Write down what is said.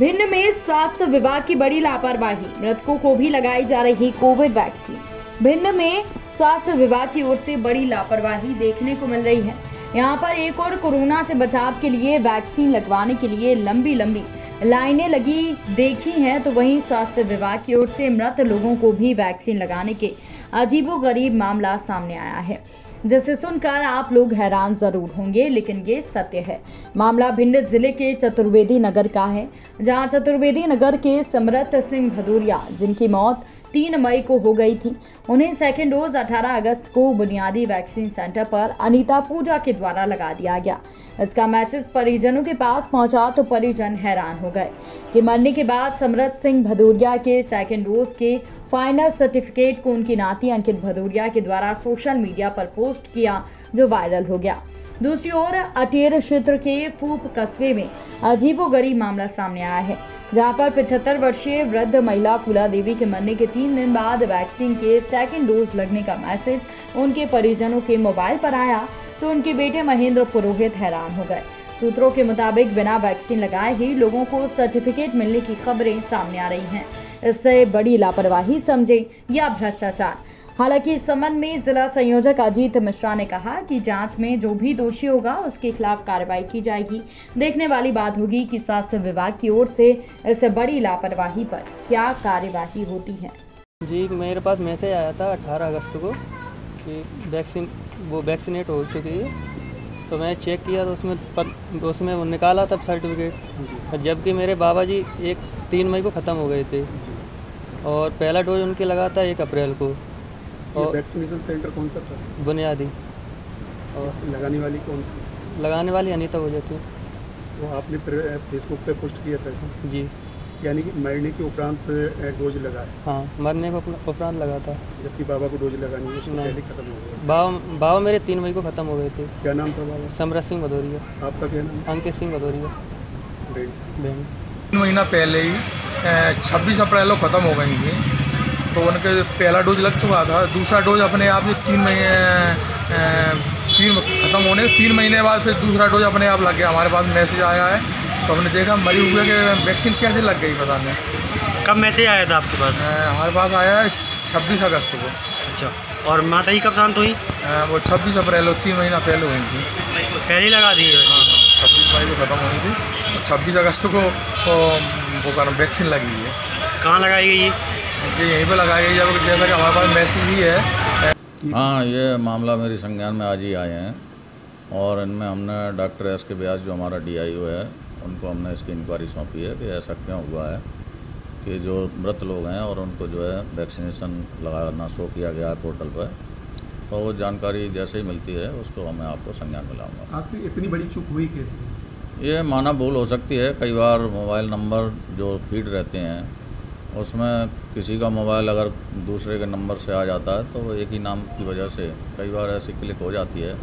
भिंड में स्वास्थ्य विभाग की बड़ी लापरवाही। मृतकों को भी लगाई जा रही कोविड वैक्सीन। भिंड में स्वास्थ्य विभाग की ओर से बड़ी लापरवाही देखने को मिल रही है। यहाँ पर एक और कोरोना से बचाव के लिए वैक्सीन लगवाने के लिए लंबी लंबी लाइनें लगी देखी हैं तो वहीं स्वास्थ्य विभाग की ओर से मृत लोगों को भी वैक्सीन लगाने के अजीबो गरीब मामला सामने आया है। जिसे सुनकर आप लोग हैरान ज़रूर होंगे, लेकिन ये सत्य है। मामला भिंड ज़िले के चतुर्वेदी नगर का है, जहाँ चतुर्वेदी नगर के समरत सिंह भदौरिया, जिनकी मौत तीन मई को हो गई थी, उन्हें सेकेंड डोज 18 अगस्त को बुनियादी वैक्सीन सेंटर पर अनीता पूजा के द्वारा लगा दिया गया। इसका मैसेज परिजनों के पास पहुँचा तो परिजन हैरान हो गए कि मरने के बाद समरत सिंह भदौरिया के सेकेंड डोज के फाइनल सर्टिफिकेट को उनकी नाती अंकित भदौरिया के द्वारा सोशल मीडिया पर पोस्ट किया, जो वायरल हो गया। दूसरी ओर, अटेर क्षेत्र के फूप कस्बे में अजीबो गरीब मामला सामने आया है, जहाँ पर 75 वर्षीय वृद्ध महिला फूला देवी के मरने के तीन दिन बाद वैक्सीन के सेकेंड डोज लगने का मैसेज उनके परिजनों के मोबाइल पर आया तो उनके बेटे महेंद्र पुरोहित हैरान हो गए। सूत्रों के मुताबिक, बिना वैक्सीन लगाए ही लोगों को सर्टिफिकेट मिलने की खबरें सामने आ रही हैं। इससे बड़ी लापरवाही समझे या भ्रष्टाचार। हालाँकि इस संबंध में जिला संयोजक अजीत मिश्रा ने कहा कि जाँच में जो भी दोषी होगा उसके खिलाफ कार्रवाई की जाएगी। देखने वाली बात होगी कि स्वास्थ्य विभाग की ओर से इस बड़ी लापरवाही पर क्या कार्यवाही होती है। जी मेरे पास मैसेज आया था 18 अगस्त को कि वैक्सीन वो वैक्सीनेट हो चुकी है। तो मैं चेक किया तो उसमें पत, उसमें वो निकाला तब सर्टिफिकेट। जबकि मेरे बाबा जी एक तीन मई को ख़त्म हो गए थे। और पहला डोज उनके लगा था एक अप्रैल को। और वैक्सीनेशन सेंटर कौन सा था? बुनियादी। और लगाने वाली कौन थी? लगाने वाली अनीता हो जाती वो आपने फेसबुक पे पोस्ट किया था जी। यानी कि मरने के उपरांत डोज लगा। है हाँ मरने को उपरांत लगा था। जबकि बाबा को डोज लगानी है पहले खत्म हो गया बाबा बाबा मेरे तीन मई को ख़त्म हो गए थे। क्या नाम था बाबा? समरत सिंह भदौरिया। आपका क्या नाम? अंकित सिंह भदौरिया। तीन महीना पहले ही छब्बीस अप्रैल को ख़त्म हो गई थी। तो उनके पहला डोज लग चुका था। दूसरा डोज अपने आप ही तीन महीने तीन ख़त्म होने तीन महीने बाद फिर दूसरा डोज अपने आप लग गया। हमारे पास मैसेज आया है तो हमने देखा मरी हुए कि वैक्सीन कैसे लग गई पता नहीं। कब मैसेज आया था आपके पास? हमारे पास आया है छब्बीस अगस्त को। अच्छा और माता जी कब शांत हुई? वो छब्बीस अप्रैल को तीन महीना पहले हुई थी। पहले लगा दी छब्बीस मई को ख़त्म हुई थी। छब्बीस अगस्त को वो कारण वैक्सीन लगी है। कहाँ लगाई गई ये? ये यहीं पर लगाई गई है जैसा कि हमारे पास मैसेज ही है। हाँ ये मामला मेरी संज्ञान में आज ही आए हैं। और इनमें हमने डॉक्टर एस के व्यास जो हमारा डीआईओ है उनको हमने इसकी इंक्वायरी सौंपी है कि ऐसा क्यों हुआ है कि जो मृत लोग हैं और उनको जो है वैक्सीनेशन लगाना शो किया गया है पोर्टल पर। तो वो जानकारी जैसे ही मिलती है उसको मैं आपको संज्ञान में लाऊँगा। आपकी इतनी बड़ी चूक हुई कैसे? ये माना भूल हो सकती है कई बार मोबाइल नंबर जो फ़ीड रहते हैं उसमें किसी का मोबाइल अगर दूसरे के नंबर से आ जाता है तो एक ही नाम की वजह से कई बार ऐसी क्लिक हो जाती है।